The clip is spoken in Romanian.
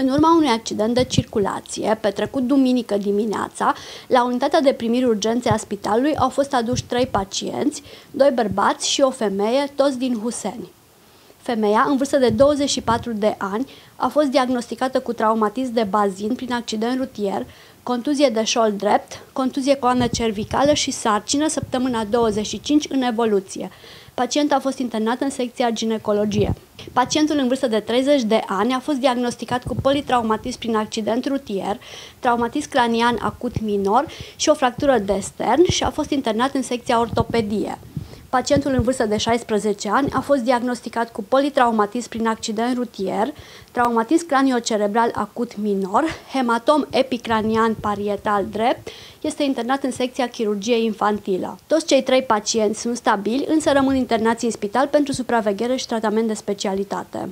În urma unui accident de circulație, petrecut duminică dimineața, la unitatea de primiri urgențe a spitalului au fost aduși trei pacienți, doi bărbați și o femeie, toți din Huseni. Femeia, în vârstă de 24 de ani, a fost diagnosticată cu traumatism de bazin prin accident rutier, contuzie de șol drept, contuzie coană cervicală și sarcină săptămâna 25 în evoluție. Pacienta a fost internată în secția ginecologie. Pacientul în vârstă de 30 de ani a fost diagnosticat cu politraumatism prin accident rutier, traumatism cranian acut minor și o fractură de stern și a fost internat în secția ortopedie. Pacientul în vârstă de 16 ani a fost diagnosticat cu politraumatism prin accident rutier, traumatism craniocerebral acut minor, hematom epicranian parietal drept, este internat în secția chirurgie infantilă. Toți cei trei pacienți sunt stabili, însă rămân internați în spital pentru supraveghere și tratament de specialitate.